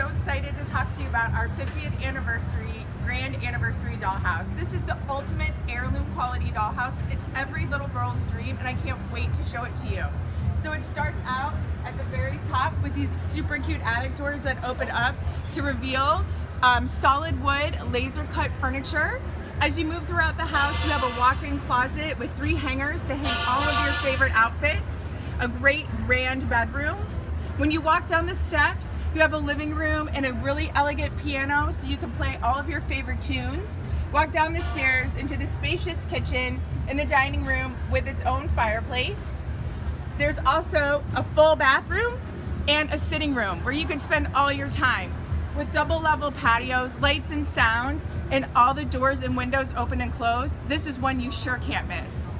so excited to talk to you about our 50th anniversary, grand anniversary dollhouse. This is the ultimate heirloom quality dollhouse. It's every little girl's dream and I can't wait to show it to you. So it starts out at the very top with these super cute attic doors that open up to reveal um, solid wood laser cut furniture. As you move throughout the house, you have a walk-in closet with three hangers to hang all of your favorite outfits, a great grand bedroom, when you walk down the steps, you have a living room and a really elegant piano so you can play all of your favorite tunes. Walk down the stairs into the spacious kitchen and the dining room with its own fireplace. There's also a full bathroom and a sitting room where you can spend all your time with double level patios, lights and sounds, and all the doors and windows open and closed. This is one you sure can't miss.